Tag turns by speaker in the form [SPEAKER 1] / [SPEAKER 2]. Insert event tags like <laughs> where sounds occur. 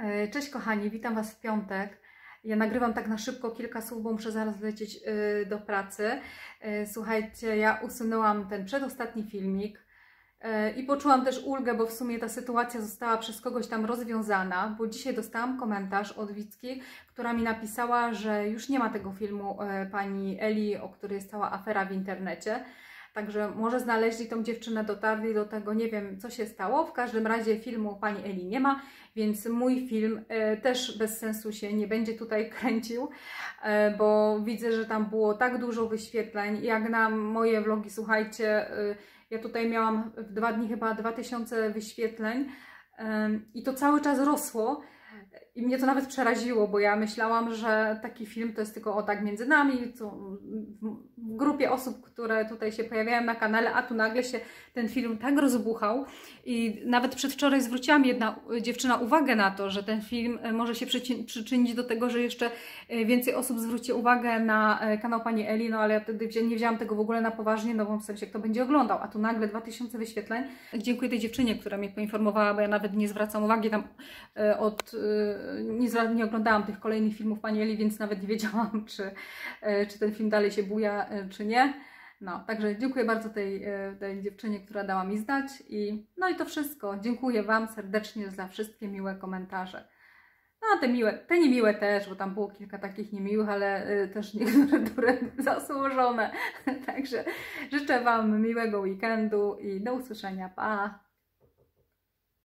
[SPEAKER 1] E, Cześć kochani, witam Was w piątek. Ja nagrywam tak na szybko kilka słów, bo muszę zaraz lecieć y, do pracy. E, Słuchajcie, ja usunęłam ten przedostatni filmik e, i poczułam też ulgę, bo w sumie ta sytuacja została przez kogoś tam rozwiązana, bo dzisiaj dostałam komentarz od Wicki, która mi napisała, że już nie ma tego filmu e, pani Eli, o której jest cała afera w internecie. Także może znaleźli tą dziewczynę, dotarli do tego, nie wiem co się stało. W każdym razie filmu pani Eli nie ma, więc mój film e, też bez sensu się nie będzie tutaj <laughs> kręcił, e, bo widzę, że tam było tak dużo wyświetleń. Jak na moje vlogi, słuchajcie, e, ja tutaj miałam w dwa dni chyba 2000 wyświetleń i to cały czas rosło. I mnie to nawet przeraziło, bo ja myślałam, że taki film to jest tylko o tak między nami, w grupie osób, które tutaj się pojawiają na kanale, a tu nagle się ten film tak rozbuchał. I nawet przedwczoraj zwróciła mi jedna dziewczyna uwagę na to, że ten film e, może się przyczynić do tego, że jeszcze e, więcej osób zwróci uwagę na e, kanał pani Eli, no ale ja wtedy nie wzięłam tego w ogóle na poważnie, no bo w sensie kto będzie oglądał, a tu nagle 2000 wyświetleń. Dziękuję tej dziewczynie, która mnie poinformowała, bo ja nawet nie zwracam uwagi tam od, nie, nie oglądałam tych kolejnych filmów pani Eli, więc nawet nie wiedziałam, <laughs> czy, e, czy ten film dalej się buja, e, czy nie. No, także dziękuję bardzo tej, e, tej dziewczynie, która dała mi znać i no i to wszystko. Dziękuję Wam serdecznie za wszystkie miłe komentarze. No, te miłe, te niemiłe też, bo tam było kilka takich niemiłych, ale też niektóre, <laughs> które zasłużone. <laughs> Także życzę Wam miłego weekendu i do usłyszenia. Pa!